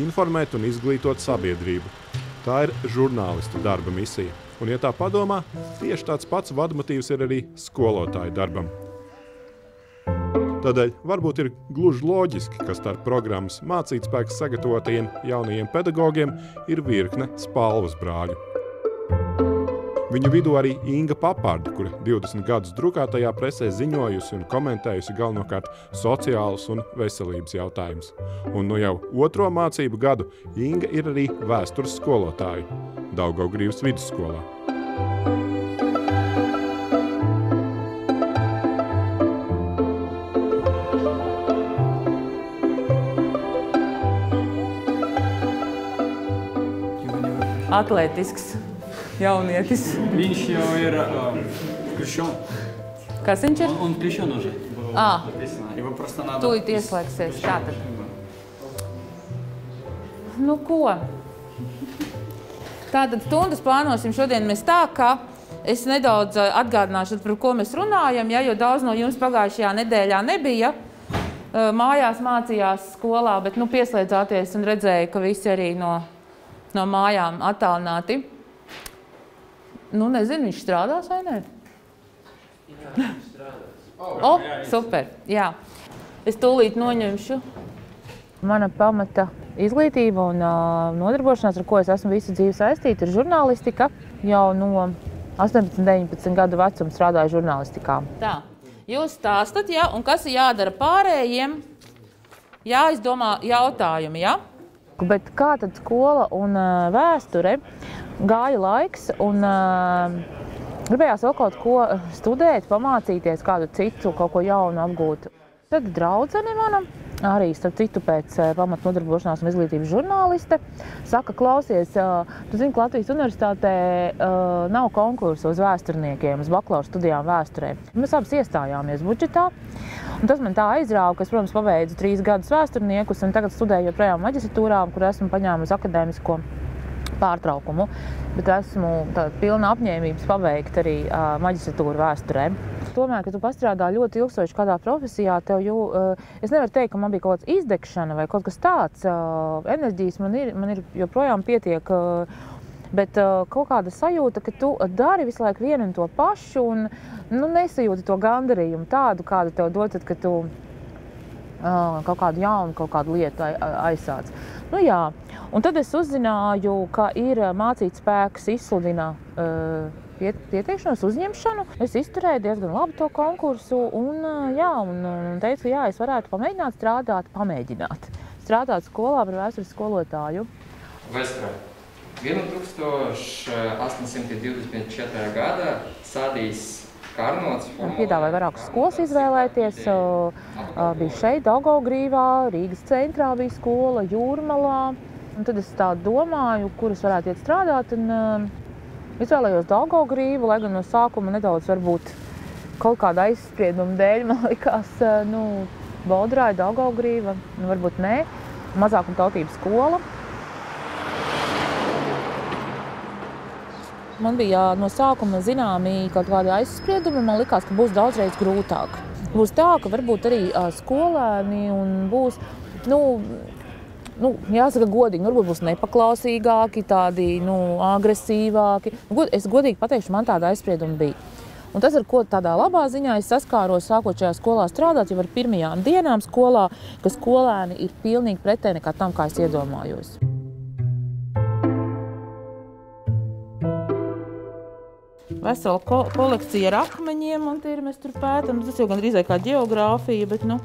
informēt un izglītot sabiedrību. Tā ir žurnālistu darba misija. Un, ja tā padomā, tieši tāds pats vadmotīvs ir arī skolotāju darbam. Tādēļ varbūt ir gluži loģiski, ka starp programmas mācītspēks sagatavotajiem jaunajiem pedagogiem ir virkne spalvas brāļu. Viņu vidū arī Inga Papārda, kura 20 gadus drukātajā presē ziņojusi un komentējusi galvenokārt sociālus un veselības jautājumus. Un no jau otro mācību gadu Inga ir arī vēstures skolotāja Daugaugrības vidusskolā. Atletisks jaunietis. Viņš jau ir uh, крещен. Kas viņš ir? Он, он крещен уже. А. Написано. Его просто надо... Tūlīt ieslēgsies. Tātad. Nu ko? Tātad stundas plānosim šodien mēs tā, ka es nedaudz eh, atgādināšu, par ko mēs runājam, ja, jo daudz no jums pagājušajā nedēļā nebija. Eh, Mājās mācījās skolā, bet nu, pieslēdzāties un redzēja, ka visi arī no, no mājām attālināti. Nu, nezinu, viņš strādās vai nē? O, super, jā. Es tūlīt noņemšu. Mana pamata izglītība un uh, nodarbošanās, ar ko es esmu visu dzīvi saistīta, ir žurnālistika. Jau no 18, 19 gadu vecuma strādāju žurnālistikā. Tā, jūs stāstat, ja, un kas ir jādara pārējiem? Jāizdomā jautājumi, ja? Bet kā tad skola un vēsture gāja laiks un uh, gribējās vēl kaut ko studēt, pamācīties, kādu citu, kaut ko jaunu apgūt. Tad draudzene mana, arī starp citu pēc uh, pamat nodarbošanās un izglītības žurnāliste, saka, klausies, uh, tu zini, ka Latvijas universitātē uh, nav konkursu uz vēsturniekiem, uz bakalaura studijām vēsturē. Mēs abas iestājāmies budžetā. Un tas man tā aizrāva, ka es, protams, pabeidzu trīs gadus vēsturniekus un tagad studēju joprojām maģistratūrā, kur esmu paņēmusi akadēmisko pārtraukumu, bet esmu pilna apņēmības pabeigt arī uh, maģistratūru vēsturē. Tomēr, kad tu pastrādā ļoti ilgstoši kādā profesijā, tev jau, uh, es nevaru teikt, ka man bija kaut kāda izdegšana vai kaut kas tāds. Uh, enerģijas man ir, man ir joprojām pietiek. Uh, Bet uh, kaut kāda sajūta, ka tu dari visu laiku vienu un to pašu, un nu, nesajūti to gandarījumu tādu, kādu tev dod, kad tu uh, kaut kādu jaunu, kaut kādu lietu aizsāc. Nu, jā. Un tad es uzzināju, ka ir mācīt spēks izsludina uh, pieteikšanos, uzņemšanu. Es izturēju diezgan labi to konkursu, un, jā, un, un teicu, ka jā, es varētu pamēģināt strādāt, pamēģināt strādāt skolā par vēstures skolotāju. Vēsturē. 1824. gada Sadijas Karnots. Piedāvāja vairākas skolas izvēlēties. Bija šeit, Daugaugrīvā, Rīgas centrā bija skola, Jūrmalā. Un tad es tā domāju, kuras varētu iet strādāt. Un, izvēlējos Daugaugrīvu, lai gan no sākuma nedaudz varbūt kaut kāda aizsprieduma dēļ man likās, nu, Baudrāja, Daugaugrīva, nu, varbūt nē, mazākuma tautības skola. Man bija no sākuma zināmi kaut kādi aizspriedumi, man likās, ka būs daudzreiz grūtāk. Būs tā, ka varbūt arī skolēni būs, nu, nu, jāsaka, godīgi, varbūt būs nepaklausīgāki, tādi nu, agresīvāki. Es godīgi pateikšu, man tāda aizsprieduma bija. Un tas, ar ko tādā labā ziņā es saskāros, sākot šajā skolā strādāt, jau ar pirmajām dienām skolā, ka skolēni ir pilnīgi pretēji nekā tam, kā es iedomājos. vesela ko kolekcija ar akmeņiem. Man tie ir, mēs tur pētām. Tas jau gan drīz kā geogrāfija, bet, nu,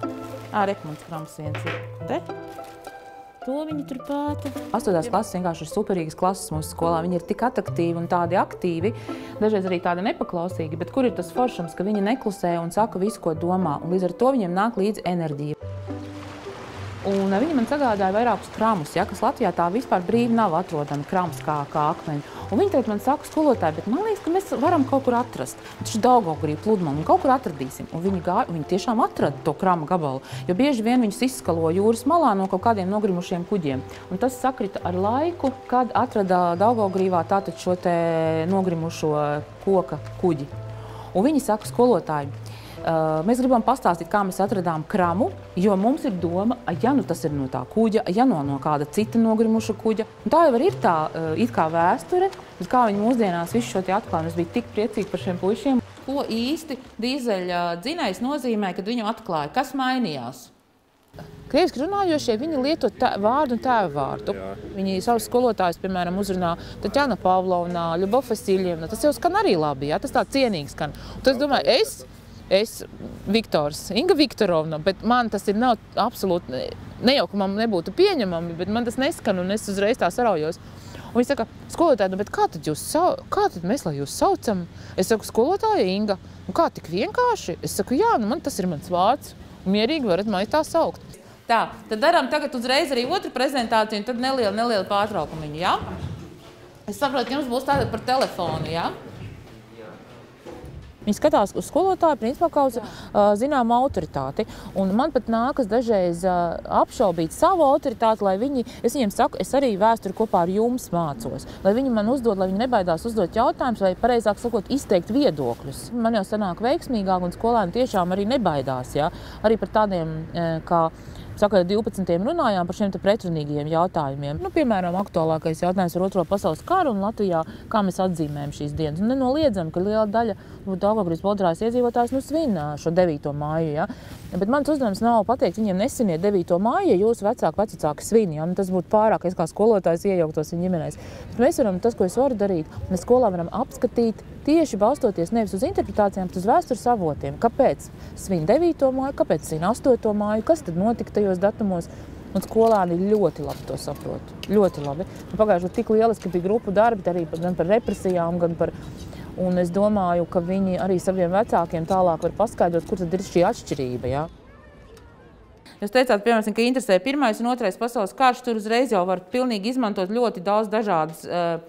ārā Ekmans krams viens ir te. To viņi tur pēta. Astotās klases vienkārši ir superīgas klases mūsu skolā. Viņi ir tik attraktīvi un tādi aktīvi, dažreiz arī tādi nepaklausīgi, bet kur ir tas foršums, ka viņi neklusē un saka visu, ko domā, un līdz ar to viņiem nāk līdzi enerģija. Un viņi man sagādāja vairākus kramus, ja, kas Latvijā tā vispār brīvi nav atrodami krams kā, kā akmeņi. Un viņi teica, man saka, skolotāji, bet man liekas, ka mēs varam kaut kur atrast. Taču Daugavgrī, pludmali, un kaut kur atradīsim. Un viņi, gāja, viņi tiešām atrada to krama gabalu, jo bieži vien viņus izskalo jūras malā no kaut kādiem nogrimušiem kuģiem. Un tas sakrita ar laiku, kad atrada Daugavgrīvā tātad šo te nogrimušo koka kuģi. Un viņi saka, skolotāji, Uh, mēs gribam pastāstīt, kā mēs atradām kramu, jo mums ir doma, ja nu tas ir no tā kuģa, ja no, no kāda cita nogrimuša kuģa. Un tā jau ir tā uh, it kā vēsture, bet kā viņi mūsdienās visu šo te atklājumu. Es biju tik priecīgi par šiem puišiem. Ko īsti dīzeļa dzinējs nozīmē, kad viņu atklāja? Kas mainījās? Krieviski runājošie viņi lieto tā, vārdu un tēva vārdu. Jā. Viņi savus skolotājus, piemēram, uzrunā Taķana Pavlovna, Ļubova Vasiljevna. Tas jau skan arī labi, jā? tas tā cienīgi skan. Un tad es domāju, es es, Viktors, Inga Viktorovna, bet man tas ir nav absolūti, ne, ne jau, ka man nebūtu pieņemami, bet man tas neskan un es uzreiz tā saraujos. Un viņi saka, skolotāji, nu, bet kā tad jūs, kā tad mēs, lai jūs saucam? Es saku, skolotāja Inga, un kā tik vienkārši? Es saku, jā, nu man tas ir mans vārds, mierīgi varat mani tā saukt. Tā, tad darām tagad uzreiz arī otru prezentāciju, un tad neliela, neliela pārtraukumiņa, jā? Es saprotu, jums būs tāda par telefonu, jā? Viņi skatās uz skolotāju, principā kā uz zināmu autoritāti. Un man pat nākas dažreiz apšaubīt savu autoritāti, lai viņi, es viņiem saku, es arī vēsturi kopā ar jums mācos. Lai viņi man uzdod, lai viņi nebaidās uzdot jautājumus, vai pareizāk sakot, izteikt viedokļus. Man jau sanāk veiksmīgāk, un skolēni tiešām arī nebaidās. Ja? Arī par tādiem kā Saka, 12. runājām par šiem pretrunīgiem jautājumiem. Nu, piemēram, aktuālākais jautājums par Otro pasaules karu un Latvijā, kā mēs atzīmējam šīs dienas. Un nenoliedzam, ka liela daļa Daugavgrības Bodrās iedzīvotājs nu, svin šo 9. māju. Ja? Bet mans uzdevums nav pateikt, viņiem nesiniet 9. māju, ja jūsu vecāki, vecāki svin. Ja? Nu, tas būtu pārāk, es kā skolotājs iejauktos viņa ģimenēs. Bet mēs varam, tas, ko es varu darīt, mēs skolā varam apskatīt tieši balstoties nevis uz interpretācijām, bet uz vēstures avotiem. Kāpēc svin 9. māju, kāpēc svin 8. māju, kas tad notika tajos datumos? Un skolāni ļoti labi to saprot. Ļoti labi. Pagājušajā gadā tik lieliski bija grupu darbi, arī gan par represijām, gan par Un es domāju, ka viņi arī saviem vecākiem tālāk var paskaidrot, kur tad ir šī atšķirība. Ja? Jūs teicāt, piemēram, ka interesē pirmais un otrais pasaules karš, tur uzreiz jau var pilnīgi izmantot ļoti daudz dažādas uh,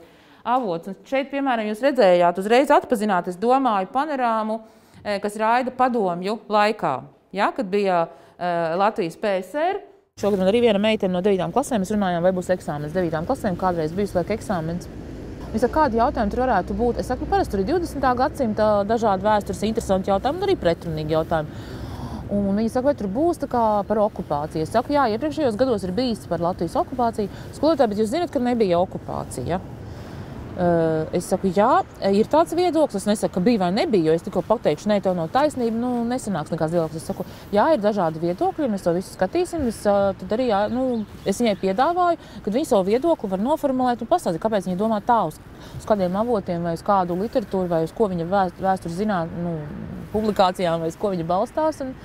avots. Un šeit, piemēram, jūs redzējāt, uzreiz atpazināt, es domāju, panorāmu, uh, kas raida padomju laikā, ja? kad bija uh, Latvijas PSR. Šogad man arī viena meitene no 9. klasēm, runājām, vai būs eksāmenis 9. klasēm, kādreiz bijis liek eksāmenis. Viņa saka, kādi jautājumi tur varētu būt? Es saku, nu, parasti tur ir 20. gadsimta dažādi vēstures, interesanti jautājumi un arī pretrunīgi jautājumi. Un viņi saka, vai tur būs par okupāciju. Es saku, jā, iepriekšējos gados ir bijis par Latvijas okupāciju. Skolotāji, bet jūs zināt, ka nebija okupācija. Eh, es saku, jā, ir tāds viedoklis. Es nesaku, ka bija vai nebija, jo es tikko pateikšu, nē, tev nav taisnība. Nu, nesanāks nekāds dialogs. Es saku, jā, ir dažādi viedokļi, mēs to visu skatīsim. Es, eh, tad arī jā, nu, es viņai piedāvāju, ka viņa savu viedokli var noformulēt un pastāstīt, kāpēc viņa domā tā uz, uz kādiem avotiem, vai uz kādu literatūru, vai uz ko viņa vēstures zināt, nu, publikācijām, vai uz ko viņa balstās. Un...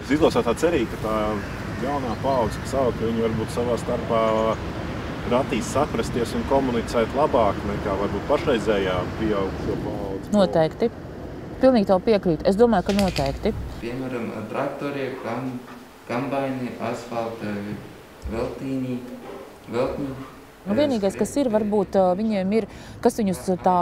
Es izlasīju tā cerību, ka tā jaunā paudze, kas aug, viņi varbūt savā starpā ratīs saprasties un komunicēt labāk nekā varbūt pašreizējā pieaugušo paudzi. Noteikti. Pilnīgi tev piekrītu. Es domāju, ka noteikti. Piemēram, traktori, kam, kambaini, asfalta, veltīņi, veltņi. Nu, vienīgais, kas ir, varbūt viņiem ir, kas viņus tā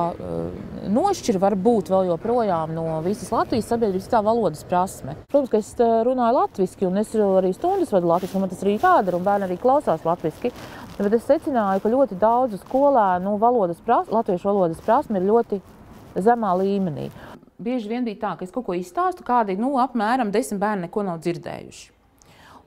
nošķir, varbūt vēl joprojām no visas Latvijas sabiedrības, tā valodas prasme. Protams, ka es runāju latviešu, un es arī stundas vadu latviešu, un man tas arī jādara, un bērni arī klausās latviešu. Bet es secināju, ka ļoti daudzu skolēnu valodas prasme, latviešu valodas prasme ir ļoti zemā līmenī. Bieži vien bija tā, ka es kaut ko izstāstu, kādi nu, apmēram desmit bērni neko nav dzirdējuši.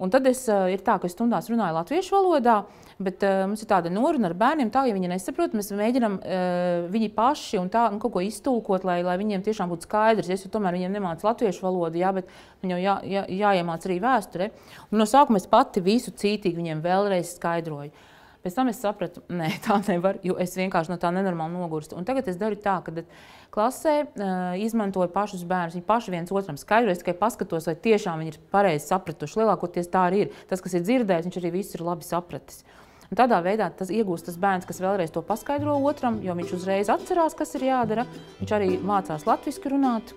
Un tad es, ir tā, ka es stundās runāju latviešu valodā, bet uh, mums ir tāda noruna ar bērniem, tā, ja viņi nesaprot, mēs mēģinām uh, viņi paši un tā, nu, kaut ko iztulkot, lai, lai viņiem tiešām būtu skaidrs. Es jau tomēr viņiem nemācu latviešu valodu, jā, bet viņam jā, jā, jāiemāc arī vēsture. Un no sākuma es pati visu cītīgi viņiem vēlreiz skaidroju. Pēc tam es sapratu, ka tā nevar, jo es vienkārši no tā nenormāli nogurstu. Un tagad es daru tā, ka klasē uh, izmantoju pašus bērnus. Viņi paši viens otram skaidro, es tikai paskatos, vai tiešām viņi ir pareizi sapratuši. Lielākoties tā arī ir. Tas, kas ir dzirdējis, viņš arī visu ir labi sapratis. Un tādā veidā tas iegūst tas bērns, kas vēlreiz to paskaidro otram, jo viņš uzreiz atcerās, kas ir jādara. Viņš arī mācās latviešu runāt.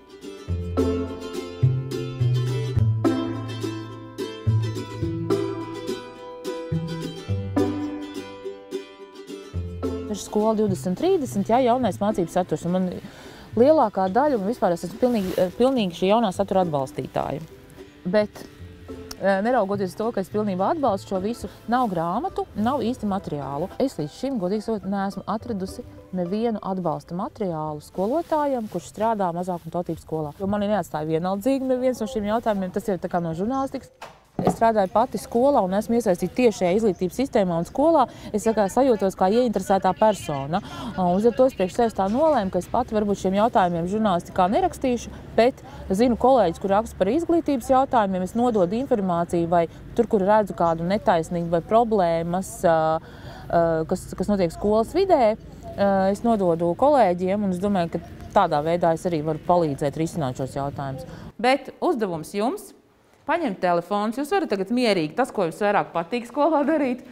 Skola 2030, jā, jaunais mācību saturs. Un man lielākā daļa, un vispār es esmu pilnīgi, pilnīgi šī jaunā satura atbalstītāja. Bet neraugoties to, ka es pilnībā atbalstu šo visu, nav grāmatu, nav īsti materiālu. Es līdz šim, godīgi sakot, neesmu atradusi nevienu atbalsta materiālu skolotājam, kurš strādā mazākumtautības skolā. Jo mani neatstāja vienaldzīgi neviens no šiem jautājumiem, tas ir tā kā no žurnālistikas. Es strādāju pati skolā un esmu iesaistīta tieši šajā izglītības sistēmā un skolā. Es kā, sajūtos kā ieinteresētā persona. Uz to es priekš sevis tā nolēmu, ka es pati varbūt šiem jautājumiem žurnālistikā nerakstīšu, bet zinu kolēģis, kur raksta par izglītības jautājumiem, es nododu informāciju vai tur, kur redzu kādu netaisnību vai problēmas, kas, kas notiek skolas vidē, es nododu kolēģiem un es domāju, ka tādā veidā es arī varu palīdzēt risināt šos jautājumus. Bet uzdevums jums! Paņemt telefons, jūs varat tagad mierīgi, tas, ko jums vairāk patīk skolā darīt,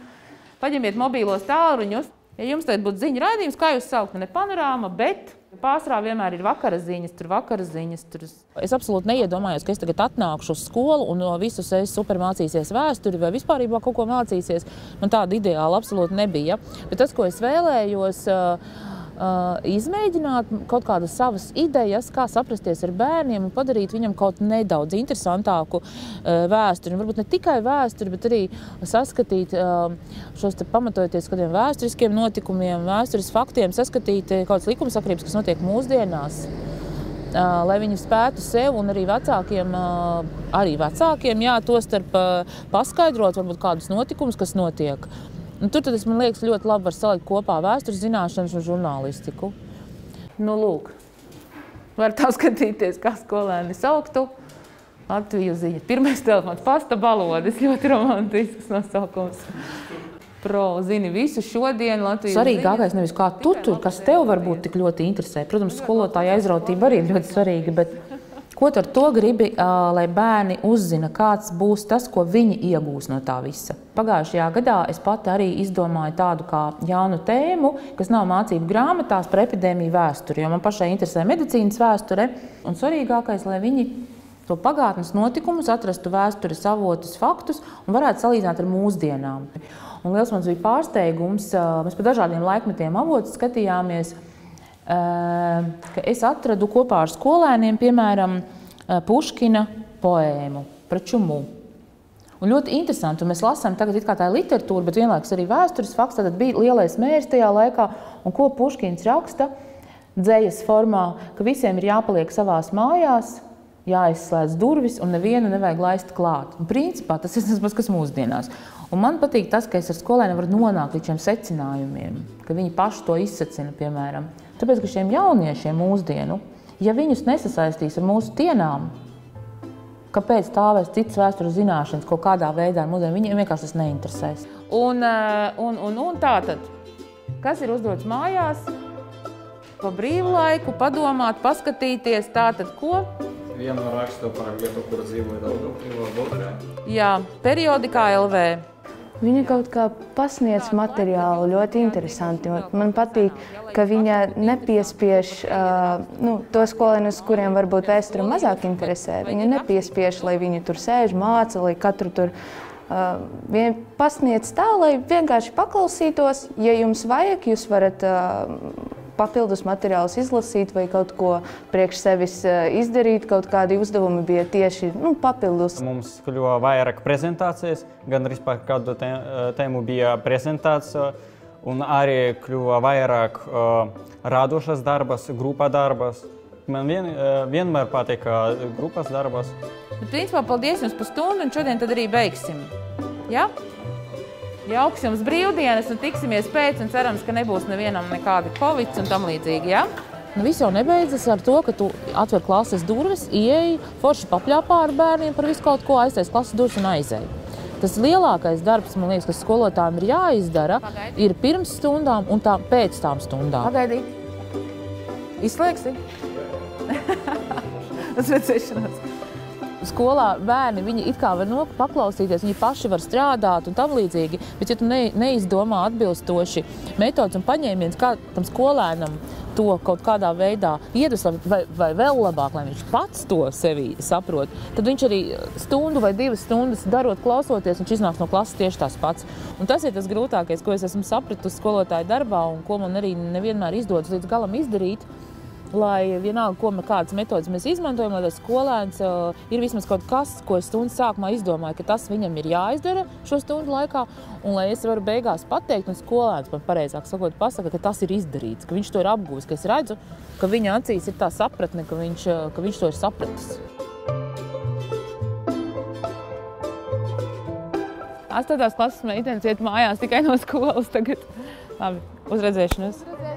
paņemiet mobīlos tālruņus. Ja jums tagad būtu ziņu raidījums, kā jūs saukt, ne panorāma, bet pārsvarā vienmēr ir vakara ziņas, tur vakara ziņas. Tur... Es absolūti neiedomājos, ka es tagad atnākšu uz skolu un no visus es super mācīsies vēsturi vai vispār kaut ko mācīsies. Man tāda ideāla absolūti nebija. Bet tas, ko es vēlējos, Uh, izmēģināt kaut kādas savas idejas, kā saprasties ar bērniem un padarīt viņam kaut nedaudz interesantāku uh, vēsturi. Un varbūt ne tikai vēsturi, bet arī saskatīt uh, šos pamatojoties kādiem vēsturiskiem notikumiem, vēstures faktiem, saskatīt kaut kādas likumsakrības, kas notiek mūsdienās. Lai viņi spētu sev un arī vecākiem, arī vecākiem jā, to starp paskaidrot, varbūt kādus notikumus, kas notiek. Un tur tas, man liekas, ļoti labi var salikt kopā vēstures zināšanas un žurnālistiku. Nu, lūk, var tā skatīties, kā skolēni sauktu. Latviju ziņa. Pirmais telefons, pasta balodas, ļoti romantisks nosaukums. Pro, zini, visu šodienu Latvijas Svarīgākais nevis kā tu tur, kas tev varbūt tik ļoti interesē. Protams, skolotāja aizrautība arī ir ļoti svarīga, bet Ko tu ar to gribi, lai bērni uzzina, kāds būs tas, ko viņi iegūs no tā visa? Pagājušajā gadā es pati arī izdomāju tādu kā jaunu tēmu, kas nav mācību grāmatās par epidēmiju vēsturi, jo man pašai interesē medicīnas vēsture. Un svarīgākais, lai viņi to pagātnes notikumus atrastu vēstures avotus, faktus un varētu salīdzināt ar mūsdienām. Un liels man bija pārsteigums, mēs pa dažādiem laikmetiem avotus skatījāmies, ka es atradu kopā ar skolēniem, piemēram, Puškina poēmu par čumu. Un ļoti interesanti, un mēs lasām tagad kā tā literatūra, bet vienlaikus arī vēstures fakts. Tad bija lielais mērķis tajā laikā, un ko Puškins raksta dzējas formā, ka visiem ir jāpaliek savās mājās, jāizslēdz durvis un nevienu nevajag laist klāt. Un principā tas ir tas pats, kas mūsdienās. Un man patīk tas, ka es ar skolēniem varu nonākt līdz šiem secinājumiem, ka viņi paši to izsacina, piemēram. Tāpēc, ka šiem jauniešiem mūsdienu, ja viņus nesasaistīs ar mūsu dienām, kāpēc stāvēs citas vēstures zināšanas kaut kādā veidā, mūsdienu, viņiem vienkārši tas neinteresēs. Un, eh, un, un, un tā tad, kas ir uzdots mājās, pa brīvlaiku, padomāt, paskatīties, tā tad ko? Vienu rakstu par vietu, kur dzīvoja Daugavpilā, Jā, periodikā LV. Viņa kaut kā pasniedz materiālu ļoti interesanti. Man patīk, ka viņa nepiespiež uh, nu, tos skolēnus, kuriem varbūt vēsture mazāk interesē. Viņa nepiespiež, lai viņi tur sēž, māca, lai katru tur uh, pasniedz tā, lai vienkārši paklausītos. Ja jums vajag, jūs varat uh, papildus materiālus izlasīt vai kaut ko priekš sevis eh, izdarīt. Kaut kādi uzdevumi bija tieši nu, papildus. Mums kļuva vairāk prezentācijas, gan arī par kādu eh, tēmu bija prezentācija. Un arī kļuva vairāk uh, radošas darbas, grupa darbas. Man vien, vienmēr patīk grupas darbas. Bet, principā, paldies jums par stundu, un šodien tad arī beigsim. Ja? Jauks jums brīvdienas un tiksimies pēc, un cerams, ka nebūs nevienam nekādi covid un tam līdzīgi. Ja? Nu, viss jau nebeidzas ar to, ka tu atver klases durvis, ieej, forši papļāpā ar bērniem par visu kaut ko, aiztais klases durvis un aizej. Tas lielākais darbs, man liekas, kas skolotājiem ir jāizdara, Pagaidi. ir pirms stundām un tā pēc tām stundām. Pagaidīt. Izslēgsi? Uz redzēšanos skolā bērni viņi it kā var no, paklausīties, viņi paši var strādāt un tam līdzīgi. Bet, ja tu ne, neizdomā atbilstoši metodus un paņēmienus, kā tam skolēnam to kaut kādā veidā iedvesmot, vai, vai vēl labāk, lai viņš pats to sevi saprot, tad viņš arī stundu vai divas stundas darot, klausoties, viņš iznāks no klases tieši tās pats. Un tas ir tas grūtākais, ko es esmu sapratusi skolotāju darbā un ko man arī nevienmēr izdodas līdz galam izdarīt lai vienalga, ko kādas metodas mēs izmantojam, lai tas skolēns uh, ir vismaz kaut kas, ko es stundas sākumā izdomāju, ka tas viņam ir jāizdara šo stundu laikā, un lai es varu beigās pateikt, un skolēns man pareizāk sakot, pasaka, ka tas ir izdarīts, ka viņš to ir apgūst, ka es redzu, ka viņa acīs ir tā sapratne, ka viņš, uh, ka viņš to ir sapratis. Astotās klases meitenes iet mājās tikai no skolas tagad. Labi, uzredzēšanos. Uzredzēšanos.